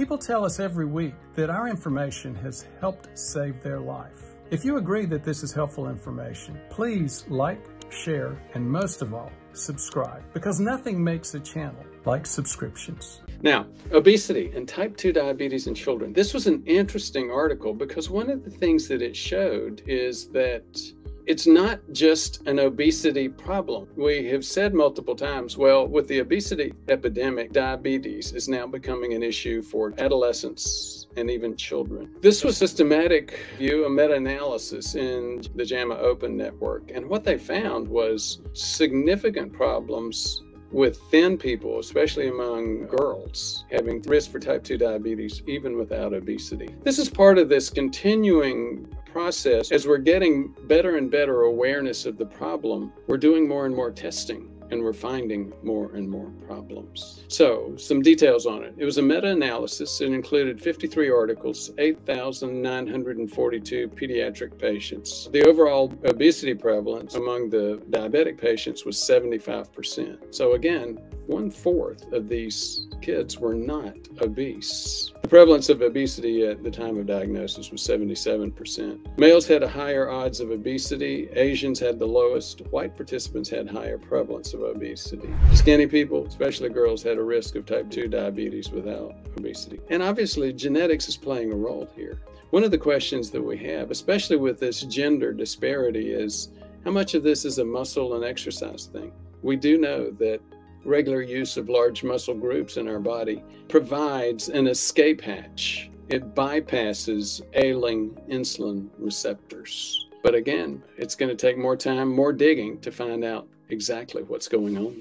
People tell us every week that our information has helped save their life. If you agree that this is helpful information, please like, share, and most of all, subscribe because nothing makes a channel like subscriptions. Now, obesity and type 2 diabetes in children. This was an interesting article because one of the things that it showed is that it's not just an obesity problem. We have said multiple times, well, with the obesity epidemic, diabetes is now becoming an issue for adolescents and even children. This was systematic view, a meta-analysis in the JAMA Open Network. And what they found was significant problems with thin people, especially among girls, having risk for type 2 diabetes even without obesity. This is part of this continuing process, as we're getting better and better awareness of the problem, we're doing more and more testing and we're finding more and more problems. So, some details on it. It was a meta analysis. It included 53 articles, 8,942 pediatric patients. The overall obesity prevalence among the diabetic patients was 75%. So, again, one fourth of these kids were not obese. The prevalence of obesity at the time of diagnosis was 77%. Males had a higher odds of obesity, Asians had the lowest, white participants had higher prevalence of obesity. Skinny people, especially girls, had a risk of type 2 diabetes without obesity. And obviously, genetics is playing a role here. One of the questions that we have, especially with this gender disparity, is how much of this is a muscle and exercise thing? We do know that regular use of large muscle groups in our body provides an escape hatch. It bypasses ailing insulin receptors. But again, it's going to take more time, more digging to find out exactly what's going on.